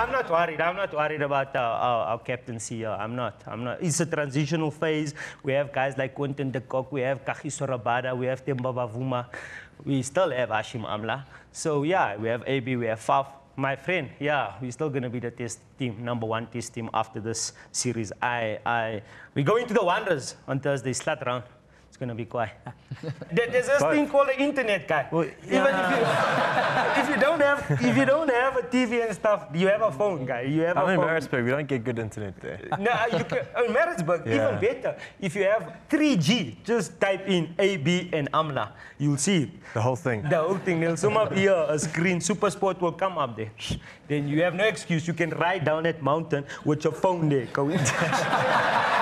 I'm not worried. I'm not worried about uh, our, our captaincy. I'm not. I'm not. It's a transitional phase. We have guys like Quinton de Kock. We have Kagiso Rabada. We have Temba Bavuma. We still have Hashim Amla. So yeah, we have AB. We have Faf. My friend, yeah, we're still gonna be the test team, number one test team after this series. I, I, we're going to the Wanderers on Thursday, slat round. It's gonna be quiet. There- There's this But- thing called the internet, guy. Well, Even if you, if you don't have, if you don't have a TV and stuff, you have a phone, guy. You have I'm a in phone. Maritzburg. We don't get good internet there. No, you can, oh, in Maritzburg, Yeah. even better. If you have 3G, just type in AB and AMLA. You'll see it. The whole thing. The whole thing, they'll zoom up here, a screen, SuperSport will come up there. Then you have no excuse. You can ride down that mountain with your phone there. Go in.